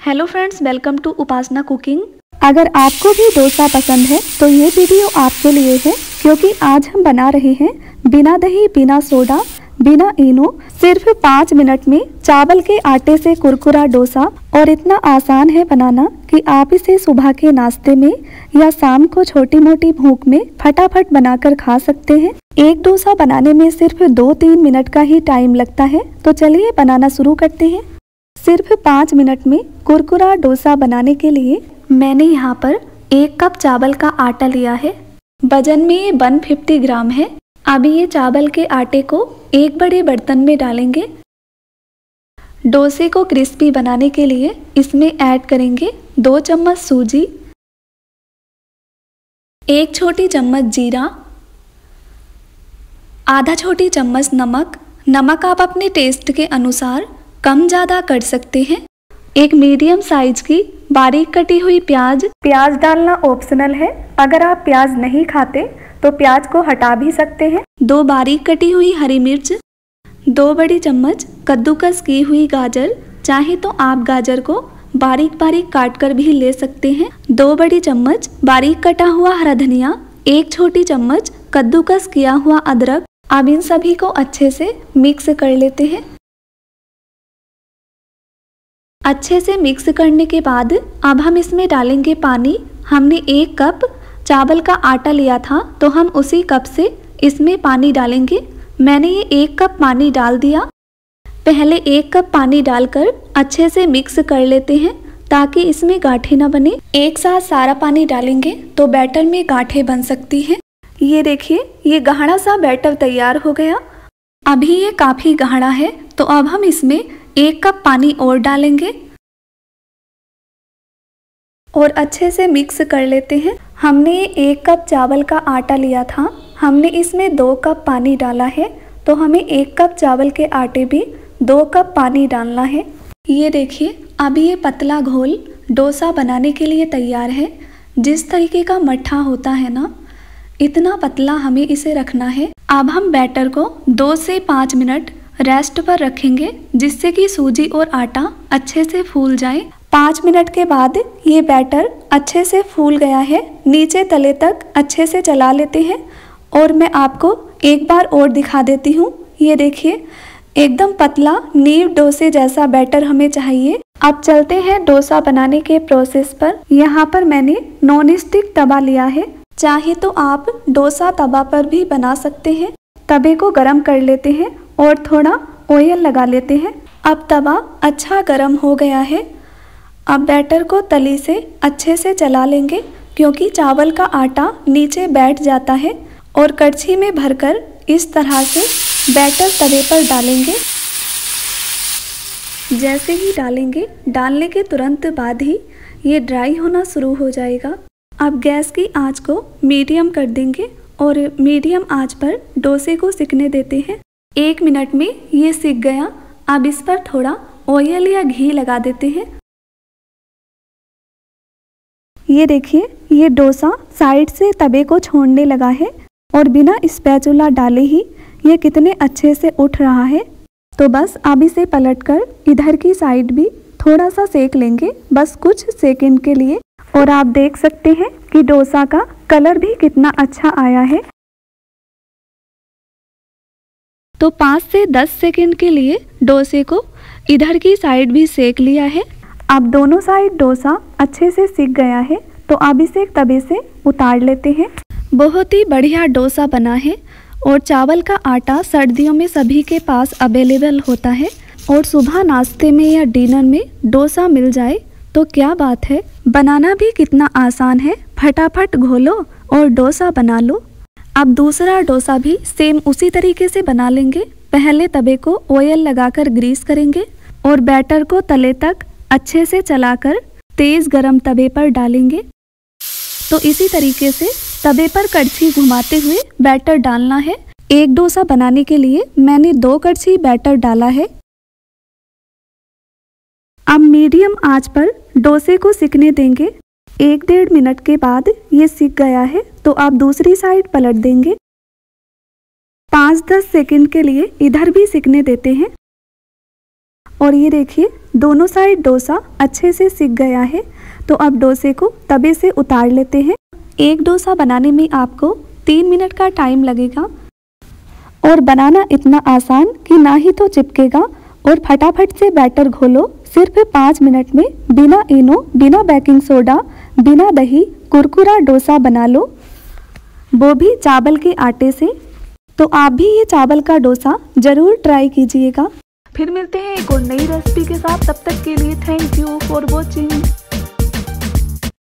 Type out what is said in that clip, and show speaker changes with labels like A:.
A: Hello friends welcome to Upasana cooking
B: अगर आपको भी डोसा पसंद है तो ये वीडियो आपके लिए है, क्योंकि आज हम बना रहे हैं बिना दही, बिना सोडा, बिना इनो, सिर्फ़ पाँच मिनट में चावल के आटे से कुरकुरा डोसा। और इतना आसान है बनाना कि आप इसे सुबह के नाश्ते में या शाम को छोटी मोटी भूख में फटाफट बनाकर खा सकते हैं। एक डोसा बनाने में सिर्फ़ दो तीन मिनट का ही टाइम लगता है तो चलिए बनाना शुरू करते हैं। सिर्फ़ पाँच मिनट में कुरकुरा डोसा बनाने के लिए मैंने यहाँ पर एक कप चावल का आटा लिया है। वज़न में ये वन फिफ्टी ग्राम है। अभी ये चावल के आटे को एक बड़े बर्तन में डालेंगे। डोसे को क्रिस्पी बनाने के लिए इसमें ऐड करेंगे दो चम्मच सूजी, एक छोटी चम्मच जीरा, आधा छोटी चम्मच नमक। नमक आप अपने टेस्ट के अनुसार कम ज़्यादा कर सकते हैं। एक मीडियम साइज़ की बारीक कटी हुई प्याज। प्याज डालना ऑप्शनल है। अगर आप प्याज नहीं खाते तो प्याज को हटा भी सकते हैं। दो बारीक कटी हुई हरी मिर्च। दो बड़ी चम्मच कद्दूकस की हुई गाजर। चाहे तो आप गाजर को बारीक बारीक काट कर भी ले सकते हैं। दो बड़ी चम्मच बारीक कटा हुआ हरा धनिया। एक छोटी चम्मच कद्दूकस किया हुआ अदरक। अब इन सभी को अच्छे से मिक्स कर लेते हैं। अच्छे से मिक्स करने के बाद, अब हम इसमें डालेंगे पानी। हमने एक कप चावल का आटा लिया था तो हम उसी कप से इसमें पानी डालेंगे। मैंने ये एक कप पानी डाल दिया। पहले एक कप पानी डालकर अच्छे से मिक्स कर लेते हैं, ताकि इसमें गाठे ना बने। एक साथ सारा पानी डालेंगे तो बैटर में गाठे बन सकती हैं। ये देखिए, ये गाढ़ा सा बैटर तैयार हो गया। अभी ये काफ़ी गाढ़ा है तो अब हम इसमें एक कप पानी और डालेंगे। और अच्छे से मिक्स कर लेते हैं। हमने एक कप चावल का आटा लिया था। हमने इसमें दो कप पानी डाला है। तो हमें एक कप चावल के आटे भी दो कप पानी डालना है। ये देखिए, अभी ये पतला घोल डोसा बनाने के लिए तैयार है। जिस तरीके का मट्ठा होता है ना, इतना पतला हमें इसे रखना है। अब हम बैटर को दो से पाँच मिनट रेस्ट पर रखेंगे, जिससे कि सूजी और आटा अच्छे से फूल जाए। पाँच मिनट के बाद ये बैटर अच्छे से फूल गया है। नीचे तले तक अच्छे से चला लेते हैं। और मैं आपको एक बार और दिखा देती हूँ। ये देखिए, एकदम पतला, नीव डोसे जैसा बैटर हमें चाहिए। अब चलते हैं डोसा बनाने के प्रोसेस पर। यहाँ पर मैंने नॉन स्टिक तवा लिया है। चाहे तो आप डोसा तवा पर भी बना सकते हैं। तवे को गरम कर लेते हैं। और थोड़ा ऑयल लगा लेते हैं। अब तवा अच्छा गरम हो गया है। अब बैटर को तली से अच्छे से चला लेंगे, क्योंकि चावल का आटा नीचे बैठ जाता है और कड़छी में भरकर इस तरह से बैटर तवे पर डालेंगे। जैसे ही डालेंगे, डालने के तुरंत बाद ही ये ड्राई होना शुरू हो जाएगा। अब गैस की आँच को मीडियम कर देंगे और मीडियम आँच पर डोसे को सिकने देते हैं। एक मिनट में ये सीख गया। अब इस पर थोड़ा ऑयल या घी लगा देते हैं। ये देखिए, ये डोसा साइड से तवे को छोड़ने लगा है और बिना स्पैचुला डाले ही ये कितने अच्छे से उठ रहा है। तो बस अब इसे पलटकर इधर की साइड भी थोड़ा सा सेक लेंगे, बस कुछ सेकंड के लिए। और आप देख सकते हैं कि डोसा का कलर भी कितना अच्छा आया है। तो पाँच से दस सेकेंड के लिए डोसे को इधर की साइड भी सेक लिया है। अब दोनों साइड डोसा अच्छे से सीख गया है तो अब इसे एक तवे से उतार लेते हैं। बहुत ही बढ़िया डोसा बना है और चावल का आटा सर्दियों में सभी के पास अवेलेबल होता है और सुबह नाश्ते में या डिनर में डोसा मिल जाए तो क्या बात है। बनाना भी कितना आसान है। फटाफट घोलो और डोसा बना लो। अब दूसरा डोसा भी सेम उसी तरीके से बना लेंगे। पहले तवे को ऑयल लगाकर ग्रीस करेंगे और बैटर को तले तक अच्छे से चलाकर तेज गरम तवे पर डालेंगे। तो इसी तरीके से तवे पर कड़छी घुमाते हुए बैटर डालना है। एक डोसा बनाने के लिए मैंने दो कड़छी बैटर डाला है। अब मीडियम आँच पर डोसे को सिकने देंगे। एक डेढ़ मिनट के बाद ये सिक गया है तो आप दूसरी साइड पलट देंगे। पाँच दस सेकेंड के लिए इधर भी सिकने देते हैं। और ये देखिए, दोनों साइड डोसा अच्छे से सिक गया है तो अब डोसे को तवे से उतार लेते हैं। एक डोसा बनाने में आपको तीन मिनट का टाइम लगेगा। और बनाना इतना आसान कि ना ही तो चिपकेगा। और फटाफट से बैटर घोलो, सिर्फ़ पाँच मिनट में, बिना इनो, बिना बेकिंग सोडा बिना दही कुरकुरा डोसा बना लो। वो भी चावल के आटे से। तो आप भी ये चावल का डोसा ज़रूर ट्राई कीजिएगा।
A: फिर मिलते हैं एक और नई रेसिपी के साथ। तब तक के लिए थैंक यू फॉर वॉचिंग